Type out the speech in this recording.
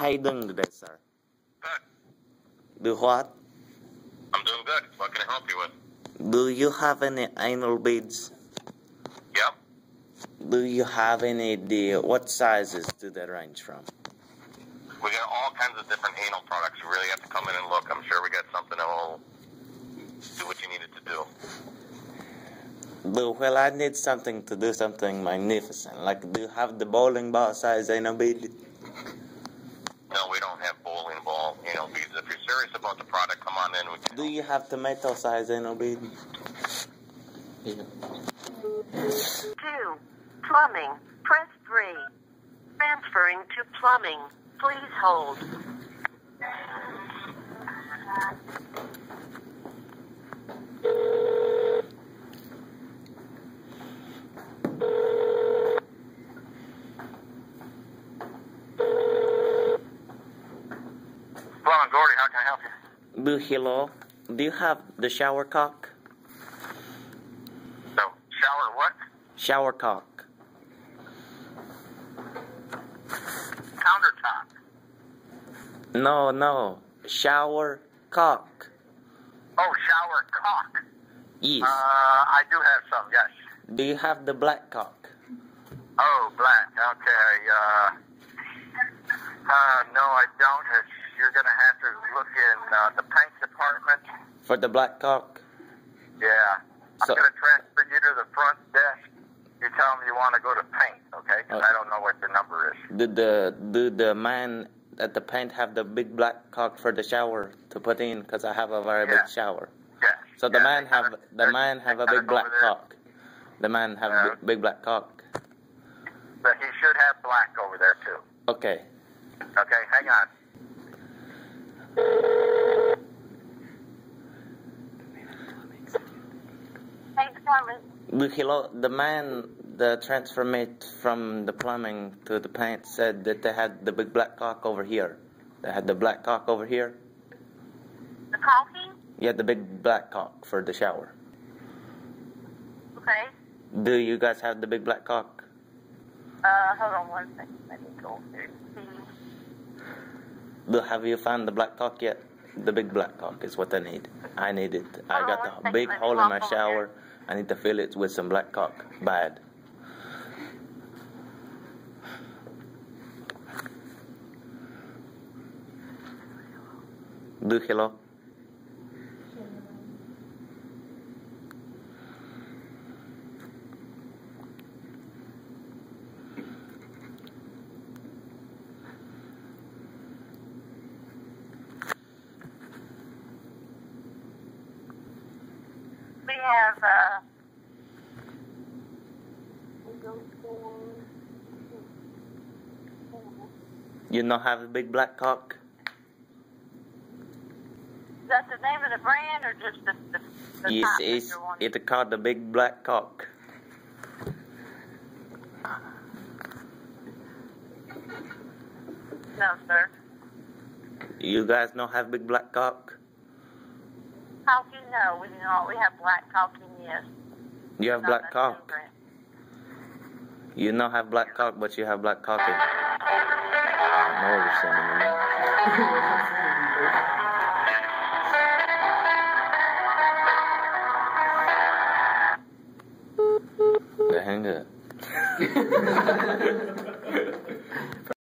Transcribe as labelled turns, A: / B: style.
A: How you doing today, sir?
B: Good.
A: Do what?
B: I'm doing good. What can I help you with?
A: Do you have any anal beads?
B: Yep.
A: Do you have any idea what sizes do they range from?
B: We got all kinds of different anal products. You really have to come in and look. I'm sure we got something that will do what you need it to do.
A: Do well, I need something to do something magnificent. Like, do you have the bowling ball size anal bead?
B: No, we don't have bowling ball anal beads. If you're serious about the product, come on in. We can
A: Do you have tomato size anal bead? Yeah.
C: Two. Plumbing. Press 3. Transferring to plumbing. Please hold.
B: Plumbing Gordy, how can I help you?
A: Do hello? Do you have the shower cock?
B: No. shower what?
A: Shower cock.
B: Countertop.
A: No, no. Shower cock.
B: Oh, shower cock.
A: Yes.
B: Uh, I do have some, yes.
A: Do you have the black cock?
B: Oh, black. Okay. Uh, uh, no, I don't. It's, you're going to have to look in uh, the paint department.
A: For the black cock?
B: Yeah. I'm going to transfer you to the front desk. You tell them you want to go to paint, okay? 'Cause
A: Okay.
B: I don't know what the number is.
A: Did the do the man at the paint have the big black cock for the shower to put in? Cause I have a very
B: Yeah.
A: big shower.
B: Yes.
A: So the
B: Yeah,
A: man have
B: kinda-
A: the man have a big black cock. The man have a big, big black cock.
B: But he should have black over there, too.
A: Okay.
B: Okay, hang on.
C: Paint department.
A: Do hello? The man, the transfer mate from the plumbing to the paint said that they had the big black cock over here. They had the black cock over here.
C: The coffee?
A: Yeah, the big black cock for the shower.
C: Okay.
A: Do you guys have the big black cock?
C: Uh, hold on one second. Let me go through.
A: Have you found the black cock yet? The big black cock is what I need. I need it. I
C: Hold
A: got a big hole in my shower. I need to fill it with some black cock. Bad. Do hello?
C: Have, uh,
A: You not have a big black cock?
C: is that the name of the brand or just the, the, the
A: Yes, it's it's called the big black cock.
C: No, sir.
A: You guys not have big black cock?
C: Talking no, we do not. We have black talking. yes.
A: You have
C: not
A: black cock.
C: Favorite.
A: You not have black cock, but you have black cocky. I know you're sending me. hang up.